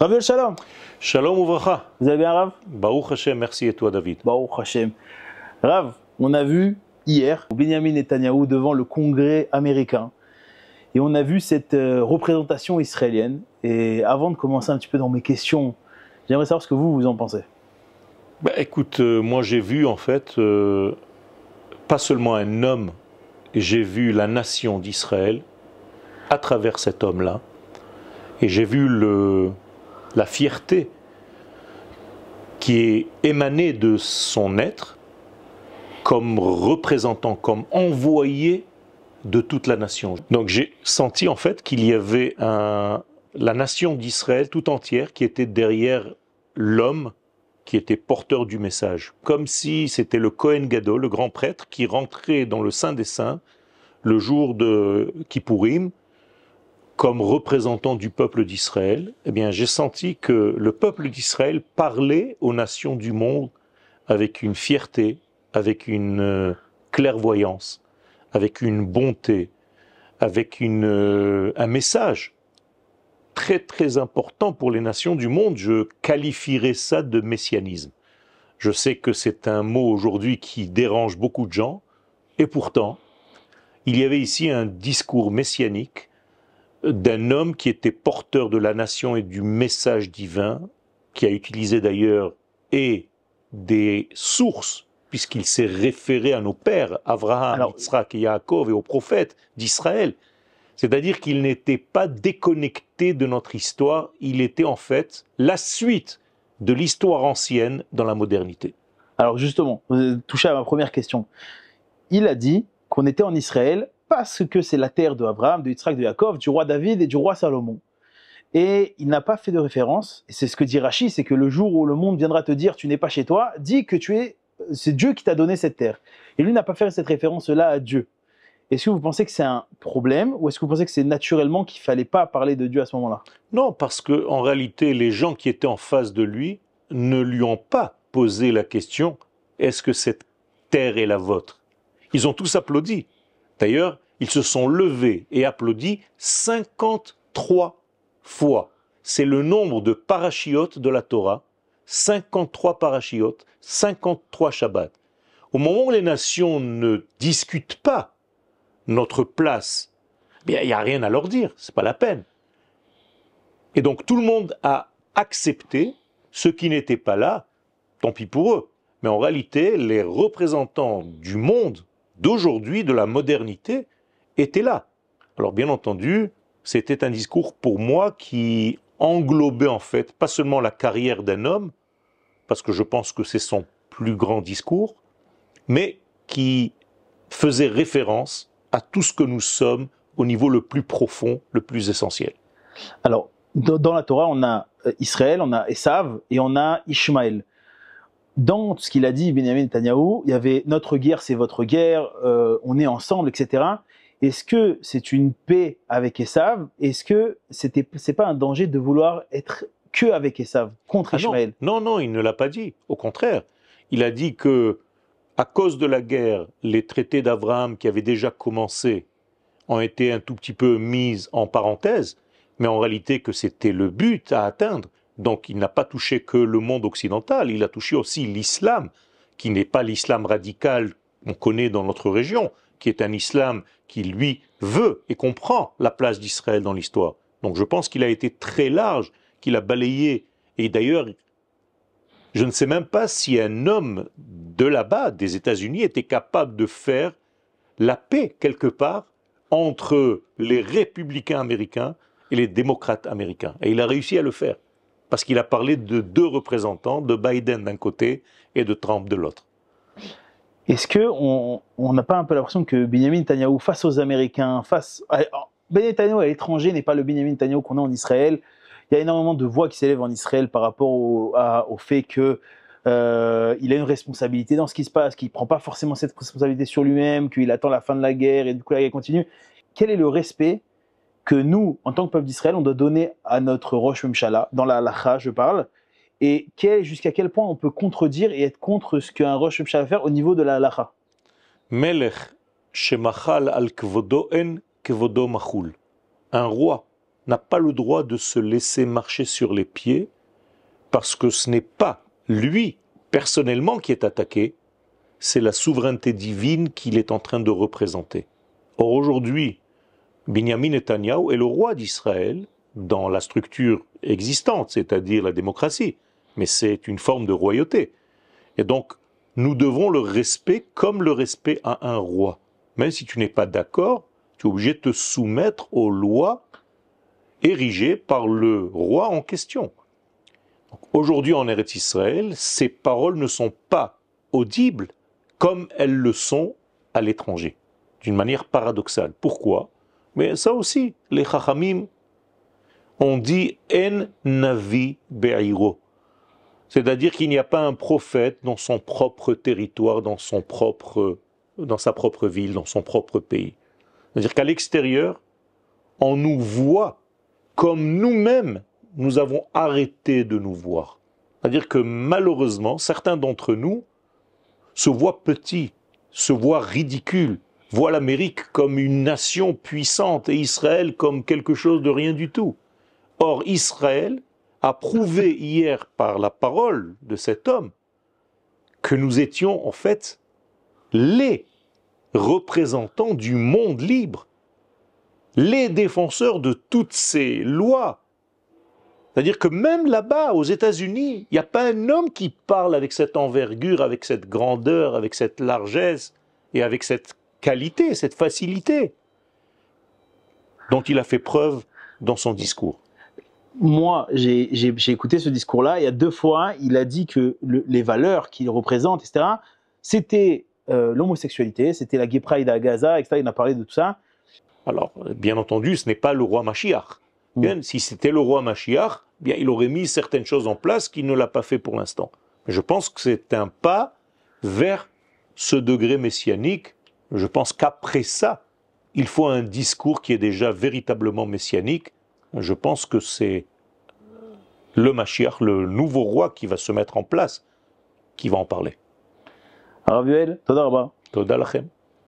Rav Shalom, Shalom Ouvracha. vous allez bien Rav? Baruch Hashem, merci et toi David. Baruch Hashem. Rav, on a vu hier Benjamin Netanyahou devant le Congrès américain et on a vu cette euh, représentation israélienne. Et avant de commencer un petit peu dans mes questions, j'aimerais savoir ce que vous, vous en pensez. Bah, écoute, euh, moi j'ai vu en fait euh, pas seulement un homme, j'ai vu la nation d'Israël à travers cet homme-là. Et j'ai vu le, la fierté qui est émanée de son être comme représentant, comme envoyé de toute la nation. Donc j'ai senti en fait qu'il y avait la nation d'Israël tout entière qui était derrière l'homme qui était porteur du message. Comme si c'était le Kohen Gadol, le grand prêtre, qui rentrait dans le Saint des Saints le jour de Kippourim comme représentant du peuple d'Israël. Eh bien, j'ai senti que le peuple d'Israël parlait aux nations du monde avec une fierté, avec une euh, clairvoyance, avec une bonté, avec une, euh, un message très très important pour les nations du monde. Je qualifierais ça de messianisme. Je sais que c'est un mot aujourd'hui qui dérange beaucoup de gens, et pourtant, il y avait ici un discours messianique d'un homme qui était porteur de la nation et du message divin, qui a utilisé d'ailleurs et des sources, puisqu'il s'est référé à nos pères, Abraham, Yitzhak et Yaakov, et aux prophètes d'Israël. C'est-à-dire qu'il n'était pas déconnecté de notre histoire, il était en fait la suite de l'histoire ancienne dans la modernité. Alors justement, vous avez touché à ma première question. Il a dit qu'on était en Israël parce que c'est la terre de Abraham, de Yitzhak, de Yaakov, du roi David et du roi Salomon. Et il n'a pas fait de référence, et c'est ce que dit Rachi, c'est que le jour où le monde viendra te dire tu n'es pas chez toi, dis que tu es, c'est Dieu qui t'a donné cette terre. Et lui n'a pas fait cette référence-là à Dieu. Est-ce que vous pensez que c'est un problème, ou est-ce que vous pensez que c'est naturellement qu'il fallait pas parler de Dieu à ce moment-là? Non, parce que en réalité, les gens qui étaient en face de lui ne lui ont pas posé la question est-ce que cette terre est la vôtre? Ils ont tous applaudi. D'ailleurs, ils se sont levés et applaudis 53 fois. C'est le nombre de parachiotes de la Torah. 53 parachiotes, 53 Shabbat. Au moment où les nations ne discutent pas notre place, bien, il n'y a rien à leur dire, c'est pas la peine. Et donc tout le monde a accepté ceux qui n'étaient pas là, tant pis pour eux. Mais en réalité, les représentants du monde d'aujourd'hui, de la modernité, étaient là. Alors bien entendu, c'était un discours pour moi qui englobait en fait pas seulement la carrière d'un homme, parce que je pense que c'est son plus grand discours, mais qui faisait référence à tout ce que nous sommes au niveau le plus profond, le plus essentiel. Alors, dans, dans la Torah, on a euh, Israël, on a Esav et on a Ishmaël. Dans ce qu'il a dit, Benjamin Netanyahu, il y avait notre guerre, c'est votre guerre, euh, on est ensemble, etc. Est-ce que c'est une paix avec Esav? Est-ce que c'était c'est pas un danger de vouloir être que avec Esav contre Ah non. Ishmaël? Non, non, il ne l'a pas dit. Au contraire, il a dit que, à cause de la guerre, les traités d'Abraham qui avaient déjà commencé ont été un tout petit peu mis en parenthèse, mais en réalité que c'était le but à atteindre. Donc il n'a pas touché que le monde occidental, il a touché aussi l'islam, qui n'est pas l'islam radical qu'on connaît dans notre région, qui est un islam qui, lui, veut et comprend la place d'Israël dans l'histoire. Donc je pense qu'il a été très large, qu'il a balayé. Et d'ailleurs, je ne sais même pas si un homme de là-bas, des États-Unis, était capable de faire la paix quelque part entre les républicains américains et les démocrates américains. Et il a réussi à le faire. Parce qu'il a parlé de deux représentants, de Biden d'un côté et de Trump de l'autre. Est-ce que on n'a pas un peu l'impression que Benjamin Netanyahu face aux Américains, face à, Benjamin Netanyahu à l'étranger n'est pas le Benjamin Netanyahu qu'on a en Israël. Il y a énormément de voix qui s'élèvent en Israël par rapport au, fait que euh, a une responsabilité dans ce qui se passe, qu'il prend pas forcément cette responsabilité sur lui-même, qu'il attend la fin de la guerre et du coup la guerre continue. Quel est le respect que nous, en tant que peuple d'Israël, on doit donner à notre Rosh Mshala, dans la halacha, je parle, et quel- jusqu'à quel point on peut contredire et être contre ce qu'un Rosh va faire au niveau de la halacha Melech shemachal al kvodo en kvodo. Un roi n'a pas le droit de se laisser marcher sur les pieds parce que ce n'est pas lui personnellement qui est attaqué, c'est la souveraineté divine qu'il est en train de représenter. Or aujourd'hui, Binyamin Netanyahu est le roi d'Israël dans la structure existante, c'est-à-dire la démocratie, mais c'est une forme de royauté. Et donc, nous devons le respect comme le respect à un roi. Même si tu n'es pas d'accord, tu es obligé de te soumettre aux lois érigées par le roi en question. Aujourd'hui en Eretz Israël, ces paroles ne sont pas audibles comme elles le sont à l'étranger, d'une manière paradoxale. Pourquoi? Mais ça aussi, les Chachamim ont dit En Navi Be'iro. C'est-à-dire qu'il n'y a pas un prophète dans son propre territoire, dans, son propre, dans sa propre ville, dans son propre pays. C'est-à-dire qu'à l'extérieur, on nous voit comme nous-mêmes, nous avons arrêté de nous voir. C'est-à-dire que malheureusement, certains d'entre nous se voient petits, se voient ridicules, voient l'Amérique comme une nation puissante et Israël comme quelque chose de rien du tout. Or, Israël a prouvé hier par la parole de cet homme que nous étions en fait les représentants du monde libre, les défenseurs de toutes ces lois. C'est-à-dire que même là-bas, aux États-Unis, il n'y a pas un homme qui parle avec cette envergure, avec cette grandeur, avec cette largesse et avec cette qualité, cette facilité dont il a fait preuve dans son discours moi, j'ai écouté ce discours-là, il y a deux fois, il a dit que les valeurs qu'il représente, etc., c'était euh, l'homosexualité, c'était la gay pride à Gaza, etc., il a parlé de tout ça. Alors, bien entendu, ce n'est pas le roi Mashiach. Mm. Bien, si c'était le roi Mashiach, bien, il aurait mis certaines choses en place qu'il ne l'a pas fait pour l'instant. Je pense que c'est un pas vers ce degré messianique. Je pense qu'après ça, il faut un discours qui est déjà véritablement messianique je pense que c'est le Mashiach, le nouveau roi qui va se mettre en place, qui va en parler. Toda Toda lachem.